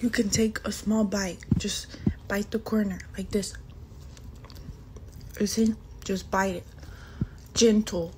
You can take a small bite. Just bite the corner like this. You see? Just bite it. Gentle.